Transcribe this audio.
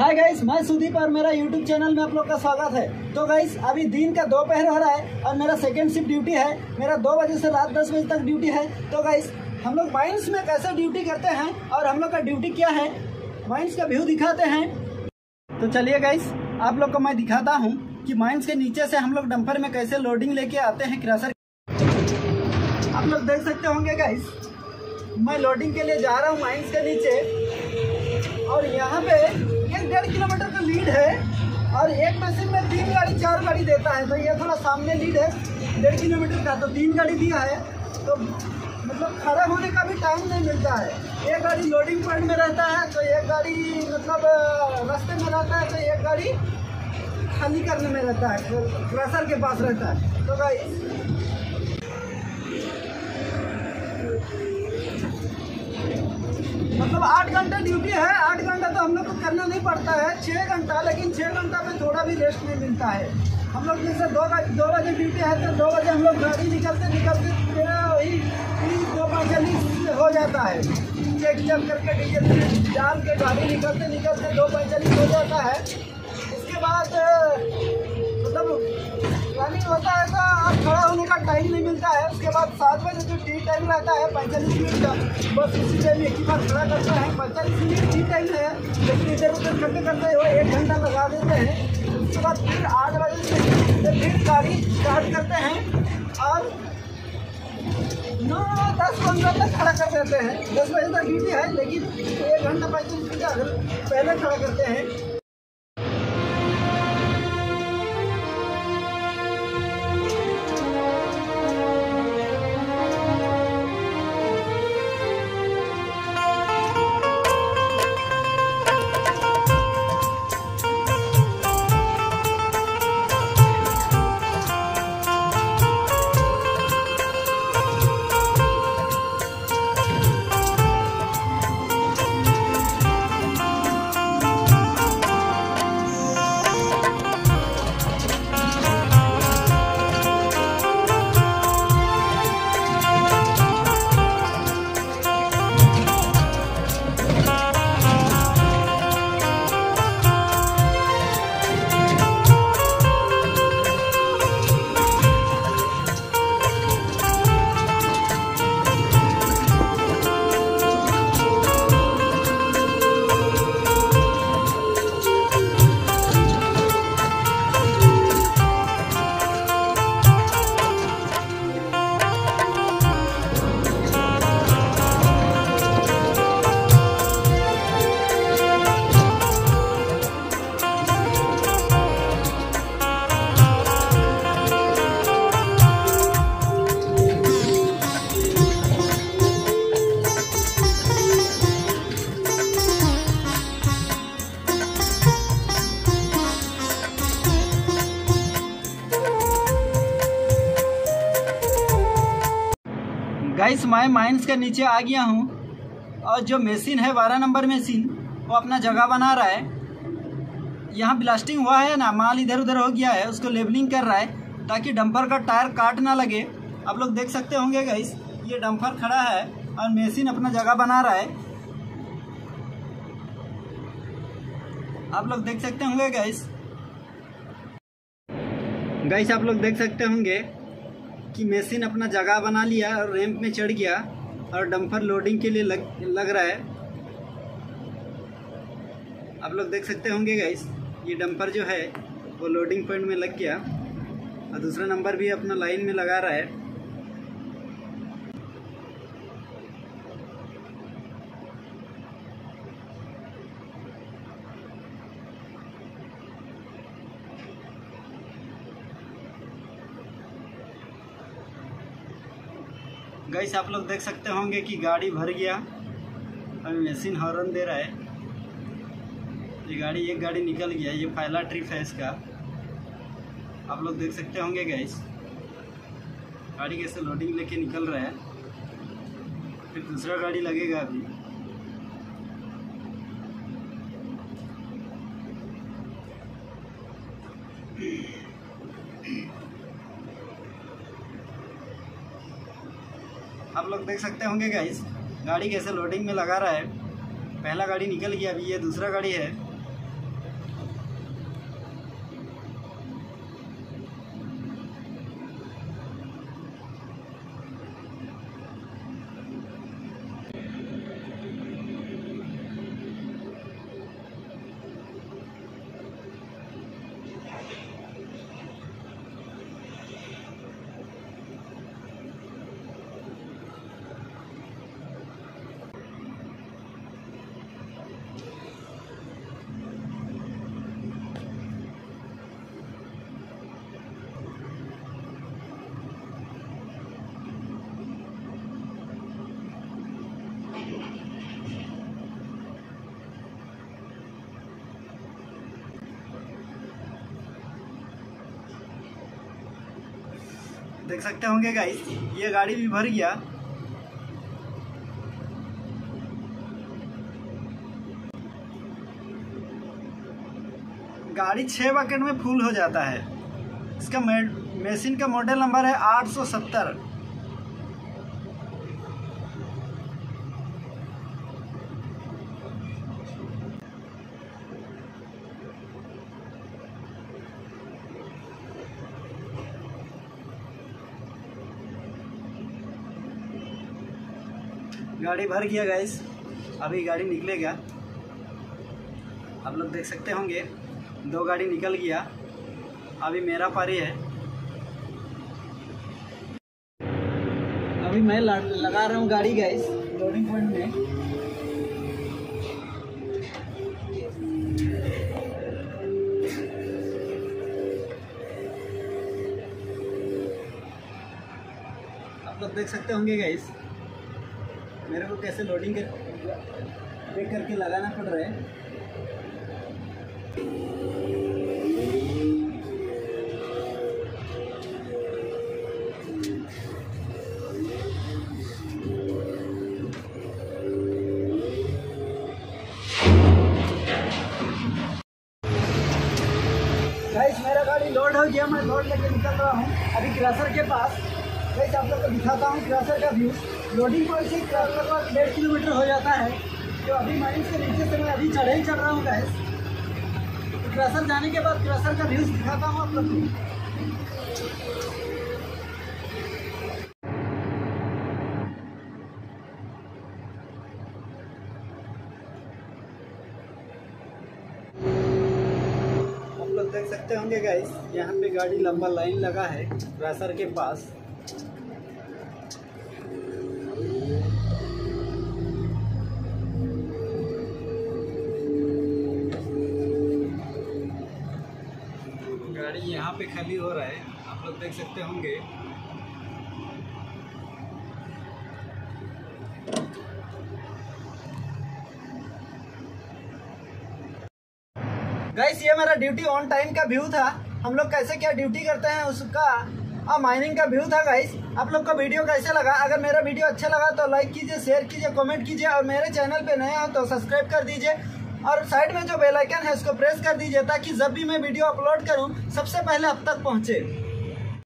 Hi guys मैं सुदीप और मेरा यूट्यूब चैनल में आप लोग का स्वागत है। तो गाइस अभी दिन का दोपहर हो रहा है और मेरा सेकेंड शिफ्ट ड्यूटी है। मेरा दो बजे से रात दस बजे तक ड्यूटी है। तो गाइस हम लोग माइंस में कैसे ड्यूटी करते हैं और हम लोग का ड्यूटी क्या है? माइंस का व्यू दिखाते हैं। तो चलिए गाइस आप लोग को मैं दिखाता हूँ कि माइंस के नीचे से हम लोग डंपर में कैसे लोडिंग लेके आते हैं क्रैशर आप लोग देख सकते होंगे गाइस मैं लोडिंग के लिए जा रहा हूँ माइंस के नीचे। और यहाँ पे डेढ़ किलोमीटर का लीड है और एक मशीन में तीन गाड़ी, चार गाड़ी देता है। तो ये थोड़ा सामने लीड है। डेढ़ किलोमीटर का तो तीन गाड़ी दिया है। तो मतलब खड़ा होने का भी टाइम नहीं मिलता है। एक गाड़ी लोडिंग पॉइंट में रहता है तो एक गाड़ी मतलब रास्ते में रहता है तो एक गाड़ी खाली करने में रहता है क्रशर के पास रहता है। तो गाइस मतलब आठ घंटे ड्यूटी है, आठ घंटा तो हम लोग को करना नहीं पड़ता है छः घंटा, लेकिन छः घंटा में थोड़ा भी रेस्ट नहीं मिलता है। हम लोग जैसे दो दो बजे ड्यूटी है तो दो बजे हम लोग गाड़ी निकलते निकलते मेरा वही दो पैंतालीस हो जाता है। चेक चेक करके डीजल डाल के गाड़ी निकलते निकलते दो पैंतालीस हो जाता है। उसके बाद मतलब रनिंग होता है तो खड़ा होने का टाइम नहीं मिलता है। उसके बाद सात बजे जो टी टाइम रहता है, पैंतालीस मिनट का। बस उसी टाइम एक ही बार खड़ा करते हैं। पैंतालीस मिनट टी टाइम है। लेकिन इधर उधर करते करते वो एक घंटा लगा देते हैं। उसके बाद फिर आठ बजे से फिर गाड़ी स्टार्ट करते हैं और नौ, दस, पंद्रह तक खड़ा कर देते हैं। दस बजे तक ड्यूटी है, लेकिन एक घंटा पैंतालीस मिनट पहले खड़ा करते हैं। मैं माइंस के नीचे आ गया हूँ। और जो मशीन है, बारह नंबर मशीन वो अपना जगह बना रहा है। यहाँ ब्लास्टिंग हुआ है ना, माल इधर उधर हो गया है, उसको लेबलिंग कर रहा है, ताकि डंपर का टायर काट ना लगे। आप लोग देख सकते होंगे गाइस ये डंपर खड़ा है और मशीन अपना जगह बना रहा है। आप लोग देख सकते होंगे गाइस गाइस आप लोग देख सकते होंगे कि मशीन अपना जगह बना लिया और रैंप में चढ़ गया और डंपर लोडिंग के लिए लग लग रहा है। आप लोग देख सकते होंगे गाइस ये डंपर जो है, वो लोडिंग पॉइंट में लग गया। और दूसरा नंबर भी अपना लाइन में लगा रहा है। गाइस, आप लोग देख सकते होंगे कि गाड़ी भर गया। अभी मशीन हॉर्न दे रहा है। ये गाड़ी, एक गाड़ी निकल गया, ये पहला ट्रिप है इसका। आप लोग देख सकते होंगे गैस गाड़ी कैसे लोडिंग लेके निकल रहा है। फिर दूसरा गाड़ी लगेगा अभी। आप लोग देख सकते होंगे गाइस गाड़ी कैसे लोडिंग में लगा रहा है। पहला गाड़ी निकल गया, अभी ये दूसरा गाड़ी है। देख सकते होंगे गाइस ये गाड़ी भी भर गया। गाड़ी छह बकेट में फुल हो जाता है। इसका मेसिन का मॉडल नंबर है आठ सौ सत्तर। गाड़ी भर गया गाइस अभी गाड़ी निकलेगा। आप लोग देख सकते होंगे, दो गाड़ी निकल गया। अभी मेरा पारी है। अभी मैं लगा रहा हूँ गाड़ी गैस लोडिंग पॉइंट में। आप लोग देख सकते होंगे गैस मेरे को कैसे लोडिंग कर देख करके लगाना पड़ रहा है। गाड़ी लोड हो गया, मैं लोड लेके निकल रहा हूँ। अभी क्रैसर के पास। गाइस आप लोग को दिखाता हूँ क्रैसर का व्यू लोडिंग पॉइंट से लगभग डेढ़ किलोमीटर हो जाता है। तो अभी माइंस के नीचे से मैं अभी चढ़े ही चढ़ रहा हूँ गाइस तो क्रैसर जाने के बाद क्रैसर का व्यूज़ दिखाता हूँ आप लोग देख सकते होंगे गाइस यहाँ पे गाड़ी लंबा लाइन लगा है क्रैसर के पास। पे खाली हो रहा है। आप लोग देख सकते होंगे। गाइस ये मेरा ड्यूटी ऑन टाइम का व्यू था। हम लोग कैसे क्या ड्यूटी करते हैं उसका और माइनिंग का व्यू था गाइस आप लोग का वीडियो कैसे लगा? अगर मेरा वीडियो अच्छा लगा तो लाइक कीजिए शेयर कीजिए कमेंट कीजिए, और मेरे चैनल पे नए हो तो सब्सक्राइब कर दीजिए। और साइड में जो बेल आइकन है, उसको प्रेस कर दीजिए ताकि जब भी मैं वीडियो अपलोड करूँ, सबसे पहले अब तक पहुँचे।